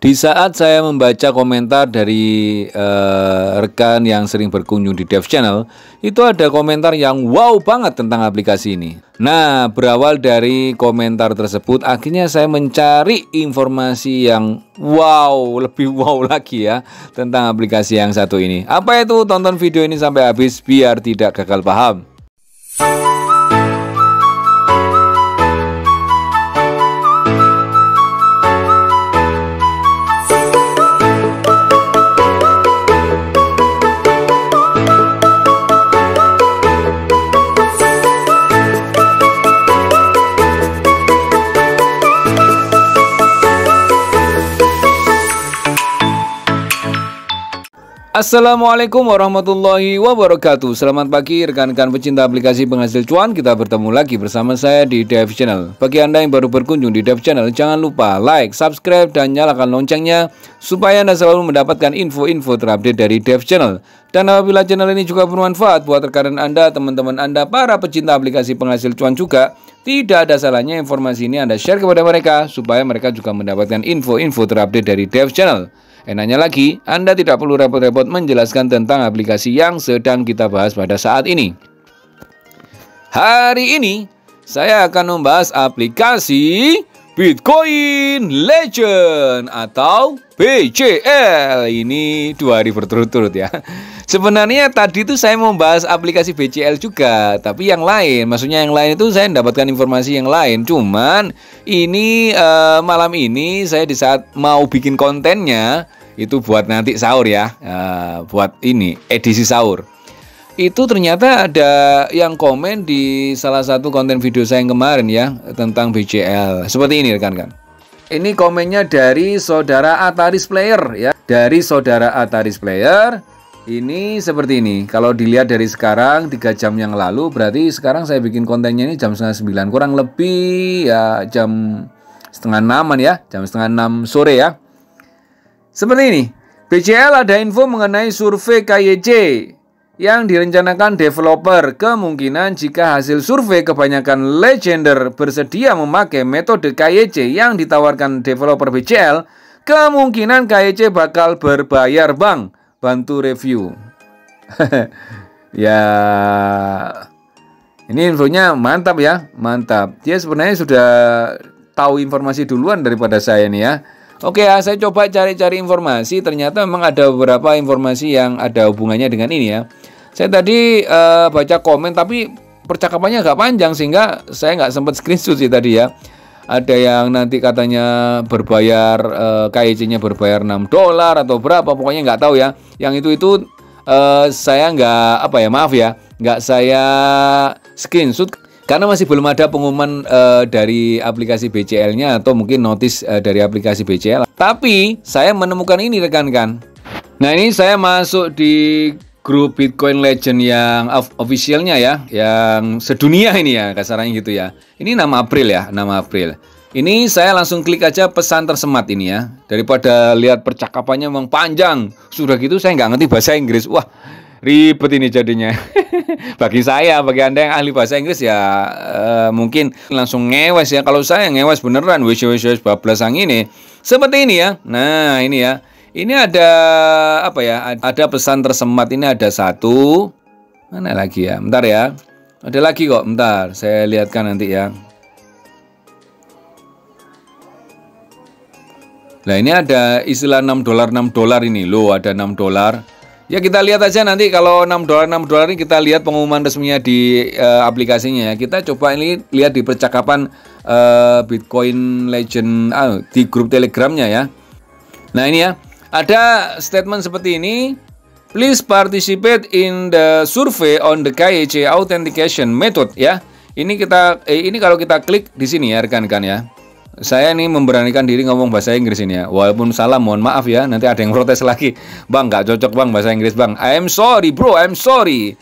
Di saat saya membaca komentar dari uh, rekan yang sering berkunjung di Dev Channel, itu ada komentar yang wow banget tentang aplikasi ini. Nah, berawal dari komentar tersebut, akhirnya saya mencari informasi yang wow, lebih wow lagi ya tentang aplikasi yang satu ini. Apa itu? Tonton video ini sampai habis biar tidak gagal paham. Assalamualaikum warahmatullahi wabarakatuh. Selamat pagi rekan-rekan pecinta aplikasi penghasil cuan. Kita bertemu lagi bersama saya di Dev Channel. Bagi Anda yang baru berkunjung di Dev Channel Jangan lupa like, subscribe, dan nyalakan loncengnya Supaya Anda selalu mendapatkan info-info terupdate dari Dev Channel. Dan apabila channel ini juga bermanfaat buat rekan Anda, teman-teman Anda, para pecinta aplikasi penghasil cuan juga Tidak ada salahnya informasi ini Anda share kepada mereka Supaya mereka juga mendapatkan info-info terupdate dari Dev Channel Enaknya lagi, Anda tidak perlu repot-repot menjelaskan tentang aplikasi yang sedang kita bahas pada saat ini. Hari ini, saya akan membahas aplikasi Bitcoin Legend atau BCL. Ini dua hari berturut-turut ya. Sebenarnya tadi itu saya membahas aplikasi BCL juga, tapi yang lain, maksudnya yang lain itu saya mendapatkan informasi yang lain. Cuman ini uh, malam ini saya di saat mau bikin kontennya itu buat nanti sahur ya, uh, buat ini edisi sahur. Itu ternyata ada yang komen di salah satu konten video saya yang kemarin ya tentang BCL. Seperti ini rekan-rekan. Ini komennya dari saudara Ataris Player ya. Dari saudara Ataris Player ini seperti ini. Kalau dilihat dari sekarang tiga jam yang lalu berarti sekarang saya bikin kontennya ini jam setengah sembilan kurang lebih ya jam setengah enaman ya jam setengah enam sore ya. Seperti ini. BCL ada info mengenai survei KYC yang direncanakan developer. Kemungkinan jika hasil survei kebanyakan legender bersedia memakai metode KYC yang ditawarkan developer BCL, kemungkinan KYC bakal berbayar bang. Bantu review. ya ini infonya mantap ya, mantap. Dia sebenarnya sudah tahu informasi duluan daripada saya nih ya. Oke ya, saya coba cari-cari informasi. Ternyata memang ada beberapa informasi yang ada hubungannya dengan ini ya. Saya tadi uh, baca komen, tapi percakapannya agak panjang sehingga saya nggak sempat screenshot sih tadi ya. Ada yang nanti katanya berbayar uh, eh, KIC-nya berbayar 6 dolar atau berapa, pokoknya nggak tahu ya. Yang itu itu uh, saya nggak apa ya, maaf ya, nggak saya screenshot karena masih belum ada pengumuman uh, dari aplikasi BCL-nya atau mungkin notis uh, dari aplikasi BCL. Tapi saya menemukan ini rekan-rekan. Nah ini saya masuk di grup Bitcoin Legend yang officialnya ya, yang sedunia ini ya kasarnya gitu ya. Ini 6 April ya, 6 April. Ini saya langsung klik aja pesan tersemat ini ya. Daripada lihat percakapannya memang panjang. Sudah gitu saya nggak ngerti bahasa Inggris. Wah, ribet ini jadinya. bagi saya, bagi anda yang ahli bahasa Inggris ya uh, mungkin langsung ngewes ya. Kalau saya ngewes beneran, wes wes wes bablas ini. Seperti ini ya. Nah ini ya. Ini ada apa ya? Ada pesan tersemat ini ada satu. Mana lagi ya? Bentar ya. Ada lagi kok. Bentar, saya lihatkan nanti ya. Nah ini ada istilah 6 dolar 6 dolar ini loh ada 6 dolar Ya kita lihat aja nanti kalau 6 dolar 6 dolar ini kita lihat pengumuman resminya di uh, aplikasinya ya. Kita coba ini lihat di percakapan uh, Bitcoin Legend uh, di grup Telegramnya ya. Nah ini ya, ada statement seperti ini. Please participate in the survey on the KYC authentication method ya. Ini kita eh, ini kalau kita klik di sini ya rekan-rekan ya. Saya ini memberanikan diri ngomong bahasa Inggris ini ya. Walaupun salah, mohon maaf ya. Nanti ada yang protes lagi. Bang, nggak cocok bang bahasa Inggris bang. I'm sorry bro, I'm sorry.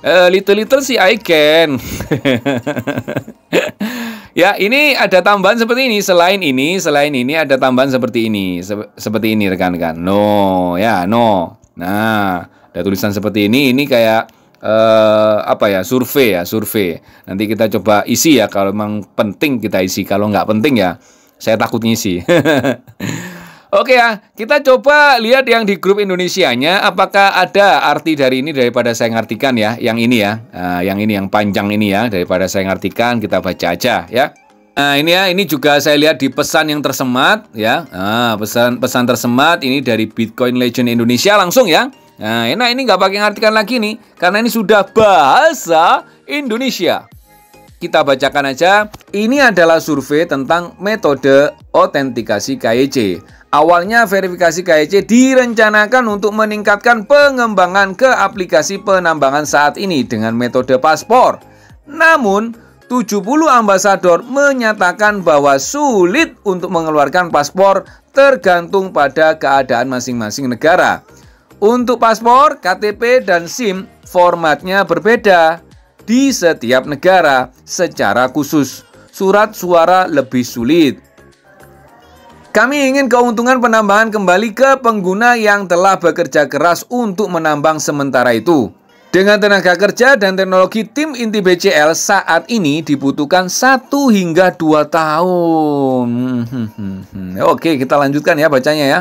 Uh, little little sih I can. ya, ini ada tambahan seperti ini. Selain ini, selain ini ada tambahan seperti ini. Sep seperti ini rekan-rekan. No, ya, no. Nah, ada tulisan seperti ini. Ini kayak uh, apa ya survei ya survei nanti kita coba isi ya kalau memang penting kita isi kalau nggak penting ya saya takut ngisi Oke ya, kita coba lihat yang di grup Indonesianya. Apakah ada arti dari ini daripada saya ngartikan ya? Yang ini ya, nah, yang ini yang panjang ini ya daripada saya ngartikan kita baca aja ya. Nah ini ya, ini juga saya lihat di pesan yang tersemat ya. Nah, pesan pesan tersemat ini dari Bitcoin Legend Indonesia langsung ya. Nah, ini ini nggak pakai ngartikan lagi nih, karena ini sudah bahasa Indonesia. Kita bacakan aja. Ini adalah survei tentang metode autentikasi KYC. Awalnya verifikasi KYC direncanakan untuk meningkatkan pengembangan ke aplikasi penambangan saat ini dengan metode paspor. Namun, 70 ambasador menyatakan bahwa sulit untuk mengeluarkan paspor tergantung pada keadaan masing-masing negara. Untuk paspor, KTP, dan SIM formatnya berbeda di setiap negara secara khusus. Surat suara lebih sulit. Kami ingin keuntungan penambangan kembali ke pengguna yang telah bekerja keras untuk menambang sementara itu. Dengan tenaga kerja dan teknologi tim inti BCL saat ini dibutuhkan 1 hingga 2 tahun. Oke, kita lanjutkan ya bacanya ya.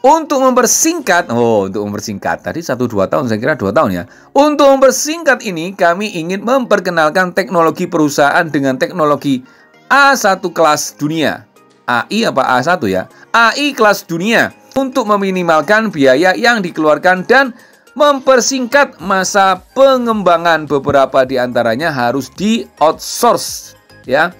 Untuk mempersingkat, oh untuk mempersingkat, tadi 1-2 tahun, saya kira 2 tahun ya. Untuk mempersingkat ini, kami ingin memperkenalkan teknologi perusahaan dengan teknologi A1 kelas dunia AI apa A1 ya? AI kelas dunia untuk meminimalkan biaya yang dikeluarkan dan mempersingkat masa pengembangan beberapa di antaranya harus di outsource ya.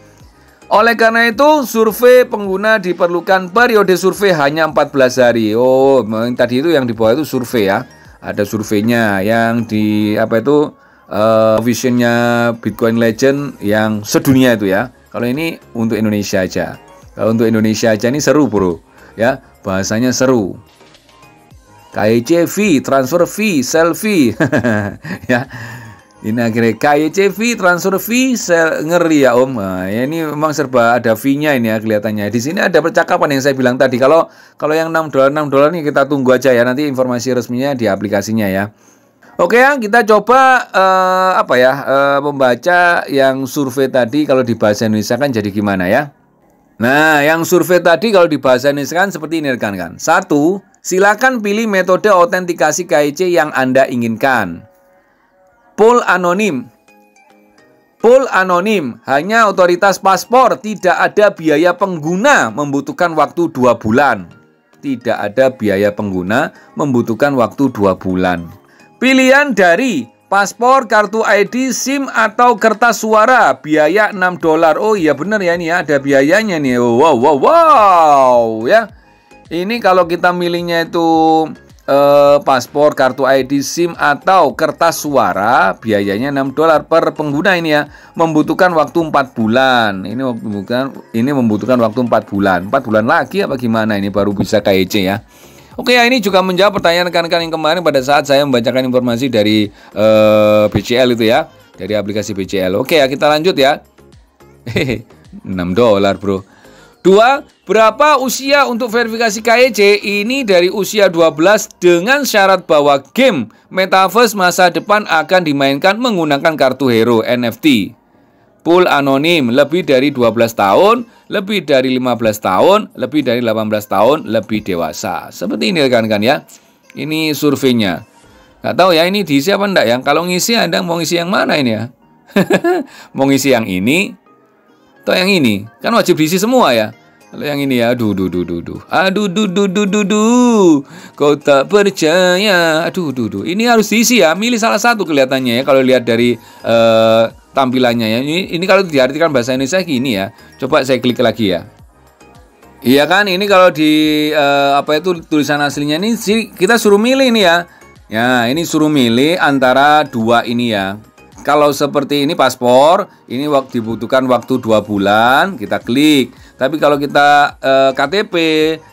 Oleh karena itu, survei pengguna diperlukan periode survei hanya 14 hari. Oh, tadi itu yang di bawah itu survei ya. Ada surveinya yang di apa itu uh, visionnya Bitcoin Legend yang sedunia itu ya. Kalau ini untuk Indonesia aja. Kalau untuk Indonesia aja ini seru bro, ya bahasanya seru. KIC transfer fee, sell fee, ya. Ini akhirnya fee, transfer fee, sell ngeri ya om. Nah, ya ini memang serba ada fee-nya ini ya kelihatannya. Di sini ada percakapan yang saya bilang tadi. Kalau kalau yang 6 dolar 6 dolar nih kita tunggu aja ya nanti informasi resminya di aplikasinya ya. Oke ya, kita coba uh, apa ya uh, membaca yang survei tadi kalau di bahasa Indonesia kan jadi gimana ya? Nah, yang survei tadi kalau di bahasa Indonesia kan seperti ini rekan-rekan. Satu, silakan pilih metode autentikasi KIC yang Anda inginkan. Pool anonim. Pool anonim, hanya otoritas paspor, tidak ada biaya pengguna, membutuhkan waktu dua bulan. Tidak ada biaya pengguna, membutuhkan waktu dua bulan. Pilihan dari Paspor, kartu ID, SIM atau kertas suara biaya 6 dolar. Oh iya benar ya ini ya ada biayanya nih. Wow wow wow ya. Ini kalau kita milihnya itu eh, paspor, kartu ID, SIM atau kertas suara biayanya 6 dolar per pengguna ini ya. Membutuhkan waktu 4 bulan. Ini membutuhkan ini membutuhkan waktu 4 bulan. 4 bulan lagi apa gimana ini baru bisa KIC ya. Oke ya ini juga menjawab pertanyaan rekan-rekan yang kemarin pada saat saya membacakan informasi dari eh, BCL itu ya dari aplikasi BCL. Oke ya kita lanjut ya. 6 dolar bro. Dua, berapa usia untuk verifikasi KEC? Ini dari usia 12 dengan syarat bahwa game Metaverse masa depan akan dimainkan menggunakan kartu hero NFT. Pool anonim lebih dari 12 tahun, lebih dari 15 tahun, lebih dari 18 tahun, lebih dewasa. Seperti ini rekan-rekan ya. Ini surveinya. Gak tahu ya ini diisi apa enggak ya. Kalau ngisi Anda mau ngisi yang mana ini ya? mau ngisi yang ini atau yang ini? Kan wajib diisi semua ya. Kalau yang ini ya, aduh, duh, duh, duh, duh. Aduh, duh, duh, duh, duh, duh. Kau tak percaya. Aduh, duh, duh. Ini harus diisi ya. Milih salah satu kelihatannya ya. Kalau lihat dari uh, tampilannya ya. Ini, ini kalau diartikan bahasa Indonesia gini ya. Coba saya klik lagi ya. Iya kan, ini kalau di uh, apa itu tulisan aslinya ini kita suruh milih ini ya. Ya, ini suruh milih antara dua ini ya. Kalau seperti ini paspor, ini waktu dibutuhkan waktu dua bulan, kita klik. Tapi kalau kita uh, eh, KTP,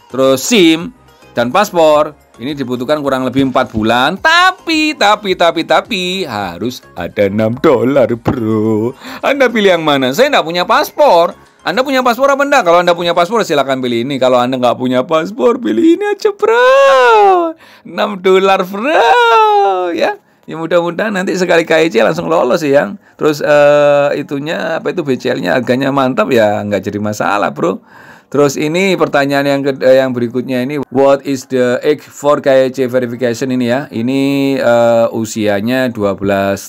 terus SIM dan paspor, ini dibutuhkan kurang lebih 4 bulan, tapi, tapi, tapi, tapi harus ada 6 dolar bro. Anda pilih yang mana? Saya nggak punya paspor. Anda punya paspor apa enggak? Kalau Anda punya paspor silahkan pilih ini. Kalau Anda nggak punya paspor, pilih ini aja bro. 6 dolar bro. Ya, ya mudah-mudahan nanti sekali KIC langsung lolos ya. Terus uh, itunya apa itu BCL-nya harganya mantap ya nggak jadi masalah bro. Terus ini pertanyaan yang ke, eh, yang berikutnya ini what is the age for KYC verification ini ya. Ini uh, usianya 12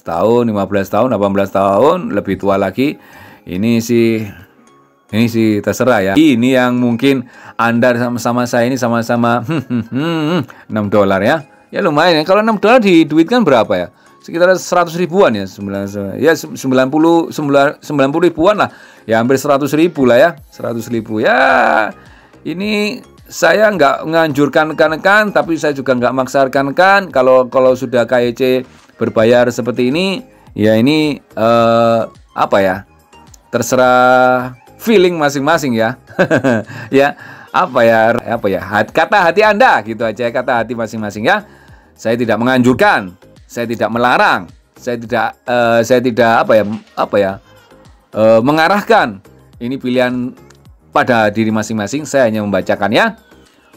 tahun, 15 tahun, 18 tahun, lebih tua lagi. Ini sih ini sih terserah ya. Ini yang mungkin Anda sama-sama saya ini sama-sama 6 dolar ya. Ya lumayan ya. Kalau 6 dolar di duit kan berapa ya? Sekitar 100 ribuan ya. 9, ya 90 90 ribuan lah. Ya hampir 100 ribu lah ya. 100 ribu ya. Ini saya nggak menganjurkan kan tapi saya juga nggak maksakan kan kalau kalau sudah KEC berbayar seperti ini, ya ini eh, apa ya? Terserah feeling masing-masing ya. ya, apa ya? Apa ya? Kata hati Anda gitu aja kata hati masing-masing ya. Saya tidak menganjurkan, saya tidak melarang, saya tidak uh, saya tidak apa ya? Apa ya? Uh, mengarahkan. Ini pilihan pada diri masing-masing, saya hanya membacakan ya.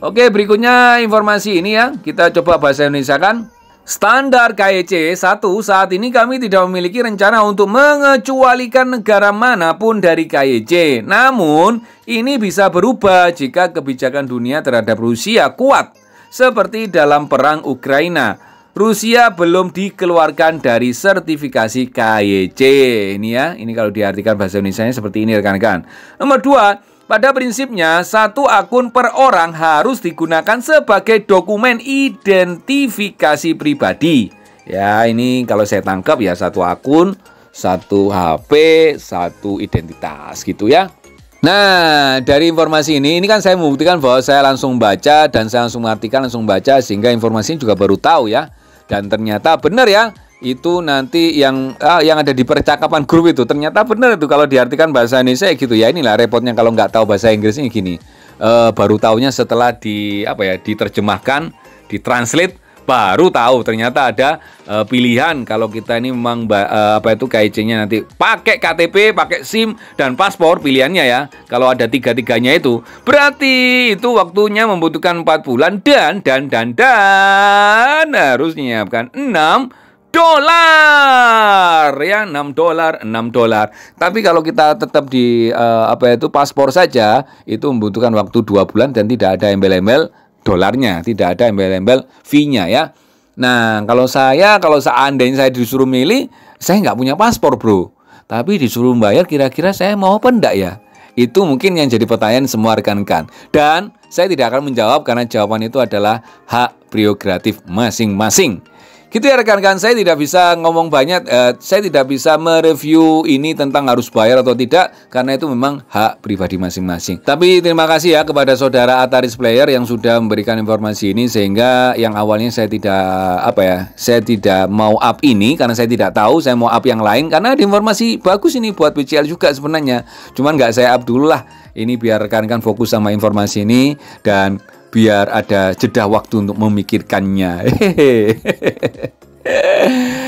Oke, berikutnya informasi ini ya. Kita coba bahasa Indonesia kan. Standar KEC 1 saat ini kami tidak memiliki rencana untuk mengecualikan negara mana pun dari KEC. Namun, ini bisa berubah jika kebijakan dunia terhadap Rusia kuat, seperti dalam perang Ukraina. Rusia belum dikeluarkan dari sertifikasi KEC. Ini ya, ini kalau diartikan bahasa Indonesia seperti ini rekan-rekan. Nomor dua, pada prinsipnya, satu akun per orang harus digunakan sebagai dokumen identifikasi pribadi. Ya, ini kalau saya tangkap ya satu akun, satu HP, satu identitas gitu ya. Nah, dari informasi ini, ini kan saya membuktikan bahwa saya langsung baca dan saya langsung mengartikan, langsung baca sehingga informasinya juga baru tahu ya. Dan ternyata benar ya, itu nanti yang ah, yang ada di percakapan grup itu. Ternyata benar itu kalau diartikan bahasa Indonesia gitu ya. Inilah repotnya kalau nggak tahu bahasa Inggrisnya gini. E, baru tahunya setelah di apa ya diterjemahkan ditranslate baru tahu ternyata ada e, pilihan. Kalau kita ini memang e, apa itu KIC-nya nanti pakai KTP, pakai SIM dan paspor pilihannya ya. Kalau ada tiga-tiganya itu berarti itu waktunya membutuhkan empat bulan dan dan dan dan harus menyiapkan 6 dolar. Ya 6 dolar 6 dolar. Tapi kalau kita tetap di uh, apa itu paspor saja itu membutuhkan waktu dua bulan dan tidak ada embel-embel dolarnya tidak ada embel-embel fee-nya ya. Nah kalau saya kalau seandainya saya disuruh milih saya nggak punya paspor bro. Tapi disuruh bayar kira-kira saya mau apa enggak ya? Itu mungkin yang jadi pertanyaan semua rekan-rekan. Dan saya tidak akan menjawab karena jawaban itu adalah hak prerogatif masing-masing Gitu ya rekan-rekan, saya tidak bisa ngomong banyak, eh, saya tidak bisa mereview ini tentang harus bayar atau tidak karena itu memang hak pribadi masing-masing. Tapi terima kasih ya kepada saudara Ataris Player yang sudah memberikan informasi ini sehingga yang awalnya saya tidak apa ya, saya tidak mau up ini karena saya tidak tahu, saya mau up yang lain karena ada informasi bagus ini buat BCL juga sebenarnya. Cuman nggak saya up dulu lah. Ini biar rekan-rekan fokus sama informasi ini dan biar ada jeda waktu untuk memikirkannya.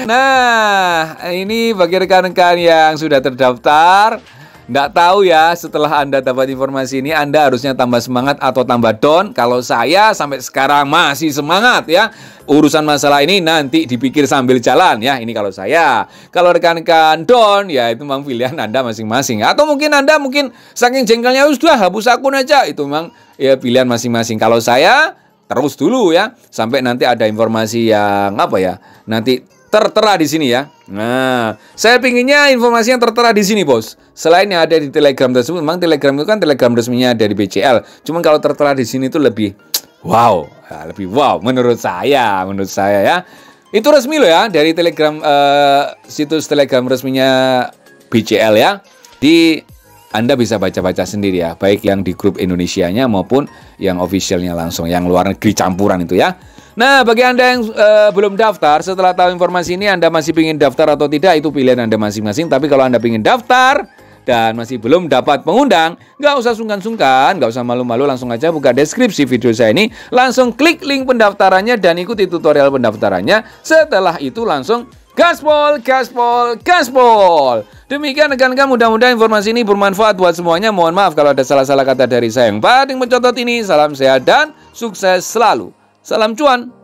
nah, ini bagi rekan-rekan yang sudah terdaftar, nggak tahu ya setelah Anda dapat informasi ini Anda harusnya tambah semangat atau tambah down. Kalau saya sampai sekarang masih semangat ya. Urusan masalah ini nanti dipikir sambil jalan ya. Ini kalau saya. Kalau rekan-rekan down ya itu memang pilihan Anda masing-masing. Atau mungkin Anda mungkin saking jengkelnya sudah hapus akun aja. Itu memang ya pilihan masing-masing. Kalau saya terus dulu ya sampai nanti ada informasi yang apa ya nanti tertera di sini ya. Nah, saya pinginnya informasi yang tertera di sini, Bos. Selain yang ada di Telegram tersebut, memang Telegram itu kan Telegram resminya dari BCL. Cuman kalau tertera di sini itu lebih wow, ya, lebih wow menurut saya, menurut saya ya. Itu resmi loh ya dari Telegram uh, situs Telegram resminya BCL ya. Di anda bisa baca-baca sendiri ya, baik yang di grup Indonesianya maupun yang officialnya langsung, yang luar negeri campuran itu ya. Nah, bagi Anda yang uh, belum daftar, setelah tahu informasi ini Anda masih ingin daftar atau tidak, itu pilihan Anda masing-masing. Tapi kalau Anda ingin daftar dan masih belum dapat pengundang, nggak usah sungkan-sungkan, nggak usah malu-malu, langsung aja buka deskripsi video saya ini, langsung klik link pendaftarannya dan ikuti tutorial pendaftarannya. Setelah itu langsung Gaspol, gaspol, gaspol. Demikian rekan-rekan mudah-mudahan informasi ini bermanfaat buat semuanya. Mohon maaf kalau ada salah-salah kata dari saya yang paling mencontoh ini. Salam sehat dan sukses selalu. Salam cuan.